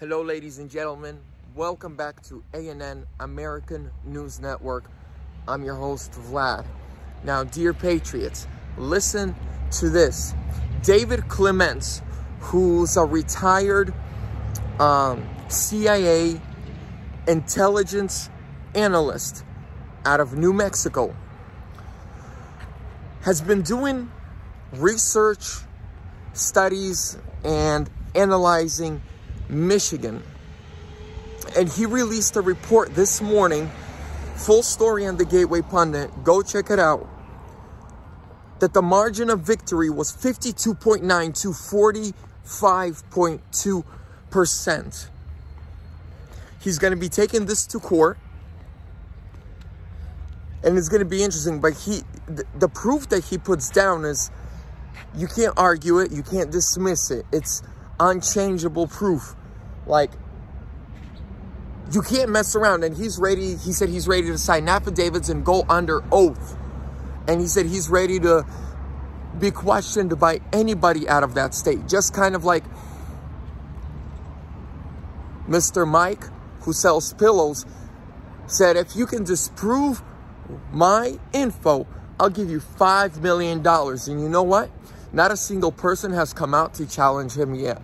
Hello, ladies and gentlemen. Welcome back to ANN American News Network. I'm your host, Vlad. Now, dear Patriots, listen to this. David Clements, who's a retired um, CIA intelligence analyst out of New Mexico, has been doing research, studies, and analyzing Michigan. And he released a report this morning, full story on the Gateway Pundit. Go check it out. That the margin of victory was 52.9 to 45.2%. He's going to be taking this to court. And it's going to be interesting, but he the, the proof that he puts down is you can't argue it, you can't dismiss it. It's unchangeable proof. Like, you can't mess around. And he's ready, he said he's ready to sign affidavits and go under oath. And he said he's ready to be questioned by anybody out of that state. Just kind of like Mr. Mike, who sells pillows, said, if you can disprove my info, I'll give you $5 million. And you know what? Not a single person has come out to challenge him yet.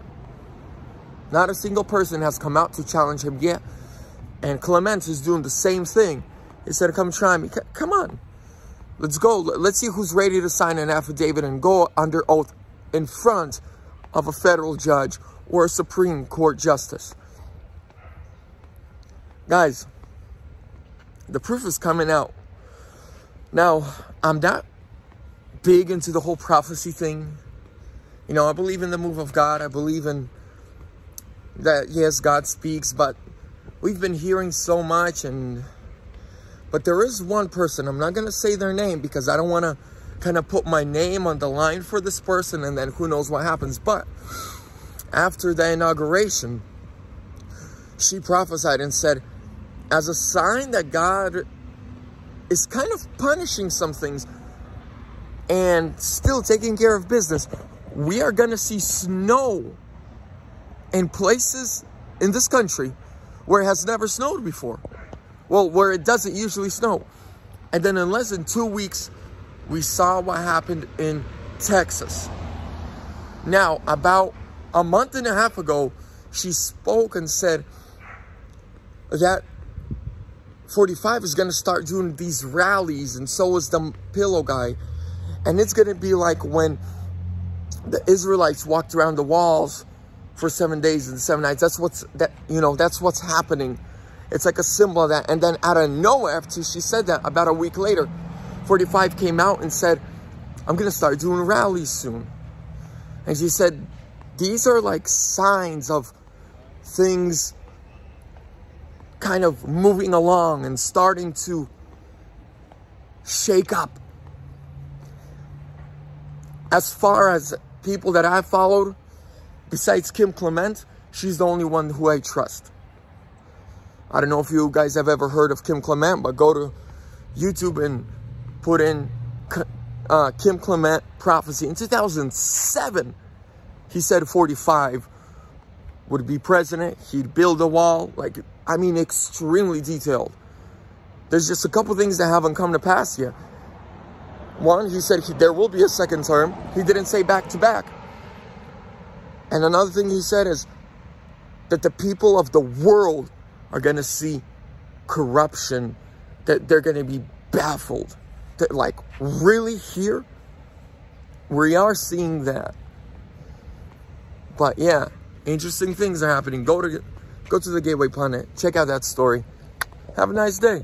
Not a single person has come out to challenge him yet. And Clements is doing the same thing. He said, come try me. Come on. Let's go. Let's see who's ready to sign an affidavit and go under oath in front of a federal judge or a Supreme Court justice. Guys, the proof is coming out. Now, I'm not big into the whole prophecy thing. You know, I believe in the move of God. I believe in that, yes, God speaks, but we've been hearing so much and, but there is one person, I'm not going to say their name because I don't want to kind of put my name on the line for this person and then who knows what happens. But after the inauguration, she prophesied and said, as a sign that God is kind of punishing some things and still taking care of business, we are going to see snow in places in this country where it has never snowed before. Well, where it doesn't usually snow. And then in less than two weeks, we saw what happened in Texas. Now, about a month and a half ago, she spoke and said that 45 is going to start doing these rallies, and so is the pillow guy. And it's going to be like when the Israelites walked around the walls for seven days and seven nights. That's what's that you know, that's what's happening. It's like a symbol of that. And then out of nowhere, after she said that, about a week later, 45 came out and said, I'm gonna start doing rallies soon. And she said, these are like signs of things kind of moving along and starting to shake up as far as people that I've followed, besides Kim Clement, she's the only one who I trust. I don't know if you guys have ever heard of Kim Clement, but go to YouTube and put in uh, Kim Clement prophecy. In 2007, he said 45 would be president. He'd build a wall. Like, I mean, extremely detailed. There's just a couple things that haven't come to pass yet. One, he said he, there will be a second term. He didn't say back to back. And another thing he said is that the people of the world are going to see corruption, that they're going to be baffled. That, like, really here? We are seeing that. But yeah, interesting things are happening. Go to go to the Gateway Pundit. Check out that story. Have a nice day.